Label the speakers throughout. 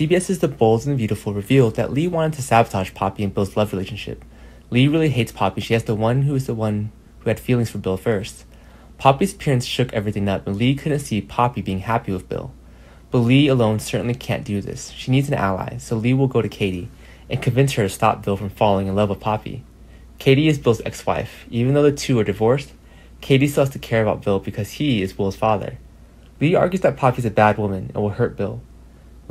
Speaker 1: CBS's The Bold and the Beautiful revealed that Li wanted to sabotage Poppy and Bill's love relationship. Li really hates Poppy. She has the one who is the one who had feelings for Bill first. Poppy's appearance shook everything up, and Li couldn't see Poppy being happy with Bill. But Li alone certainly can't do this. She needs an ally, so Li will go to Katie and convince her to stop Bill from falling in love with Poppy. Katie is Bill's ex wife. Even though the two are divorced, Katie still has to care about Bill because he is Bill's father. Li argues that Poppy is a bad woman and will hurt Bill.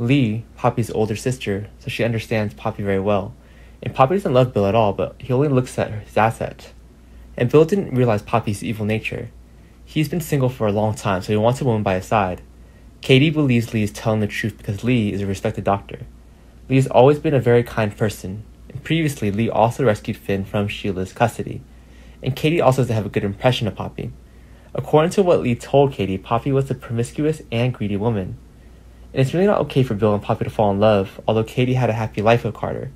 Speaker 1: Li, Poppy's older sister, so she understands Poppy very well. And Poppy doesn't love Bill at all, but he only looks at his asset. And Bill didn't realize Poppy's evil nature. He's been single for a long time, so he wants a woman by his side. Katie believes Li is telling the truth because Li is a respected doctor. Li has always been a very kind person, and previously Li also rescued Finn from Sheila's custody. And Katie also doesn't have a good impression of Poppy. According to what Li told Katie, Poppy was a promiscuous and greedy woman. And it's really not okay for Bill and Poppy to fall in love, although Katie had a happy life with Carter.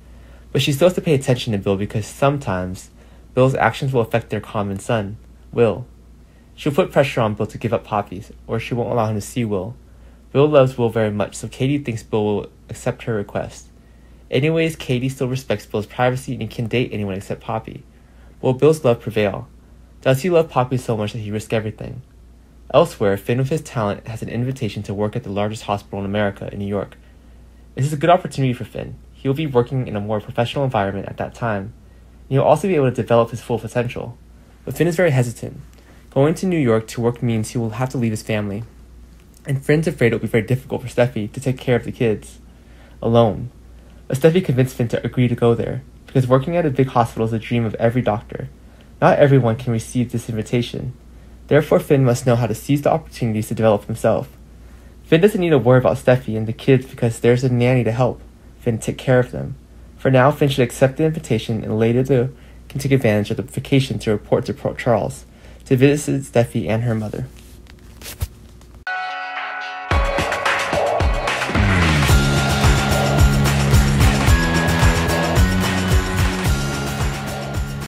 Speaker 1: But she still has to pay attention to Bill because sometimes Bill's actions will affect their common son, Will. She'll put pressure on Bill to give up Poppy, or she won't allow him to see Will. Bill loves Will very much, so Katie thinks Bill will accept her request. Anyways, Katie still respects Bill's privacy and can date anyone except Poppy. Will Bill's love prevail? Does he love Poppy so much that he risks everything? Elsewhere, Finn with his talent has an invitation to work at the largest hospital in America, in New York. This is a good opportunity for Finn. He will be working in a more professional environment at that time, and he will also be able to develop his full potential. But Finn is very hesitant. Going to New York to work means he will have to leave his family, and Finn's afraid it will be very difficult for Steffy to take care of the kids alone. But Steffy convinced Finn to agree to go there, because working at a big hospital is a dream of every doctor. Not everyone can receive this invitation. Therefore, Finn must know how to seize the opportunities to develop himself. Finn doesn't need to worry about Steffy and the kids because there's a nanny to help Finn take care of them. For now, Finn should accept the invitation and later can take advantage of the vacation to report to Port Charles to visit Steffy and her mother.